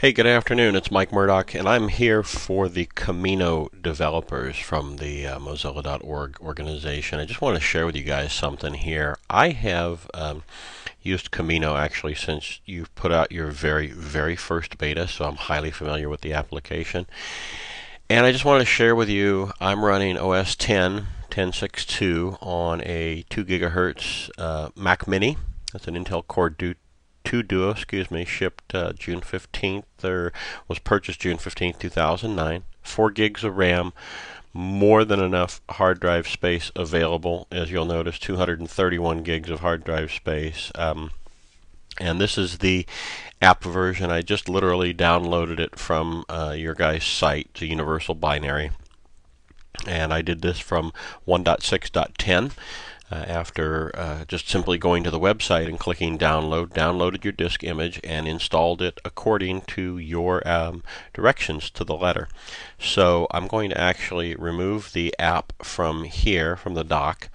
Hey, good afternoon. It's Mike Murdock, and I'm here for the Camino developers from the uh, Mozilla.org organization. I just want to share with you guys something here. I have um, used Camino actually since you put out your very, very first beta, so I'm highly familiar with the application. And I just want to share with you, I'm running OS 10, 10.6.2 on a 2 gigahertz uh, Mac Mini. That's an Intel Core 2 2 Duo, excuse me, shipped uh, June 15th, or was purchased June 15th, 2009. 4 gigs of RAM, more than enough hard drive space available. As you'll notice, 231 gigs of hard drive space. Um, and this is the app version. I just literally downloaded it from uh, your guy's site, the Universal Binary. And I did this from 1.6.10 uh, after uh, just simply going to the website and clicking download, downloaded your disk image and installed it according to your um, directions to the letter. So I'm going to actually remove the app from here, from the dock,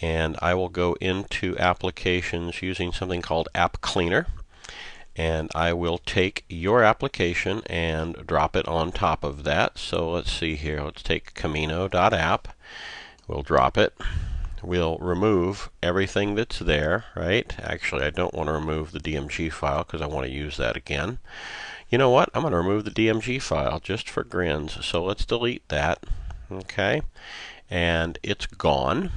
and I will go into applications using something called App Cleaner. And I will take your application and drop it on top of that. So let's see here. Let's take Camino.app. We'll drop it we'll remove everything that's there, right? Actually, I don't want to remove the DMG file because I want to use that again. You know what? I'm going to remove the DMG file just for grins. So let's delete that. Okay. And it's gone.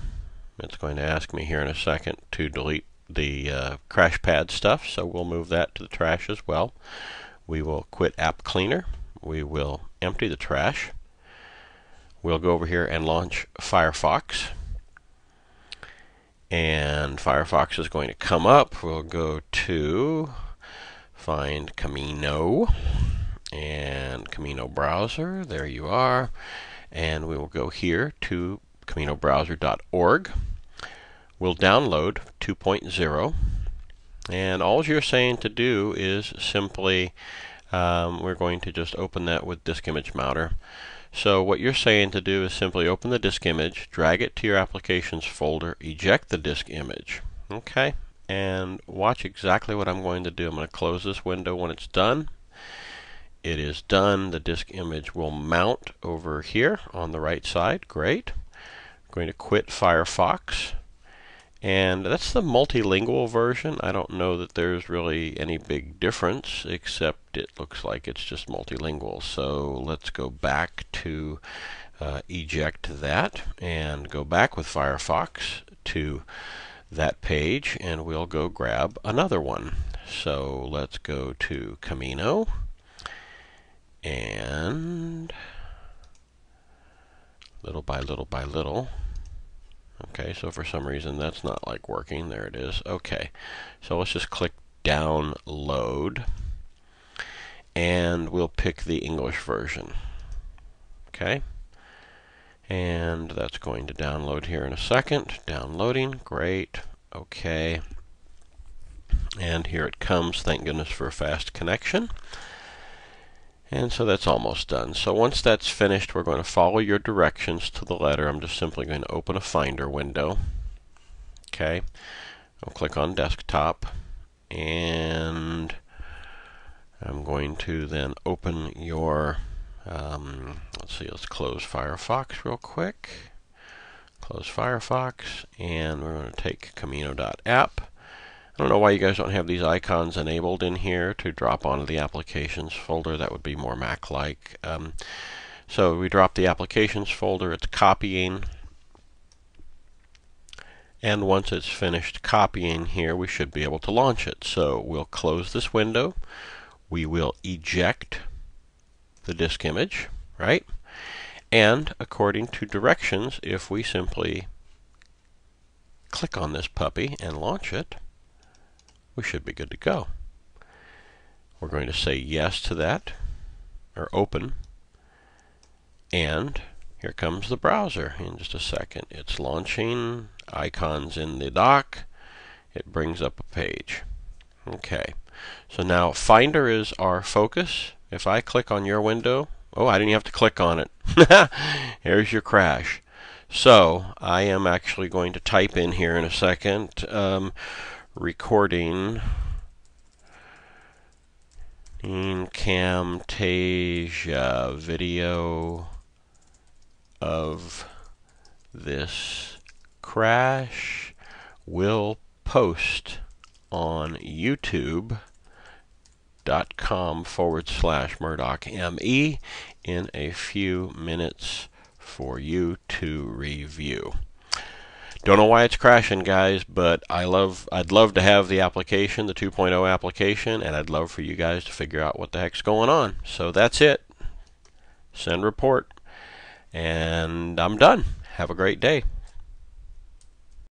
It's going to ask me here in a second to delete the uh, CrashPad stuff. So we'll move that to the trash as well. We will quit App Cleaner. We will empty the trash. We'll go over here and launch Firefox and Firefox is going to come up. We'll go to find Camino and Camino browser. There you are. And we will go here to caminobrowser.org. We'll download 2.0. And all you're saying to do is simply, um, we're going to just open that with Disk Image Mounter. So what you're saying to do is simply open the disk image, drag it to your applications folder, eject the disk image. Okay, and watch exactly what I'm going to do. I'm going to close this window when it's done. It is done. The disk image will mount over here on the right side. Great. I'm going to quit Firefox. And that's the multilingual version. I don't know that there's really any big difference, except it looks like it's just multilingual. So let's go back to uh, eject that and go back with Firefox to that page and we'll go grab another one. So let's go to Camino and little by little by little Okay, so for some reason that's not like working. There it is. Okay, so let's just click download and we'll pick the English version. Okay, and that's going to download here in a second. Downloading, great. Okay, and here it comes. Thank goodness for a fast connection. And so that's almost done. So once that's finished, we're going to follow your directions to the letter. I'm just simply going to open a Finder window. Okay. I'll click on Desktop. And I'm going to then open your, um, let's see, let's close Firefox real quick. Close Firefox. And we're going to take Camino.app. I don't know why you guys don't have these icons enabled in here to drop onto the applications folder. That would be more Mac-like. Um, so we drop the applications folder. It's copying. And once it's finished copying here, we should be able to launch it. So we'll close this window. We will eject the disk image, right? And according to directions, if we simply click on this puppy and launch it, we should be good to go. We're going to say yes to that, or open, and here comes the browser in just a second. It's launching, icons in the dock, it brings up a page. Okay, so now Finder is our focus. If I click on your window, oh, I didn't have to click on it. Here's your crash. So I am actually going to type in here in a second. Um, recording in Camtasia video of this crash will post on youtube.com forward slash Murdock ME in a few minutes for you to review. Don't know why it's crashing, guys, but I love I'd love to have the application, the 2.0 application, and I'd love for you guys to figure out what the heck's going on. So that's it. Send report. And I'm done. Have a great day.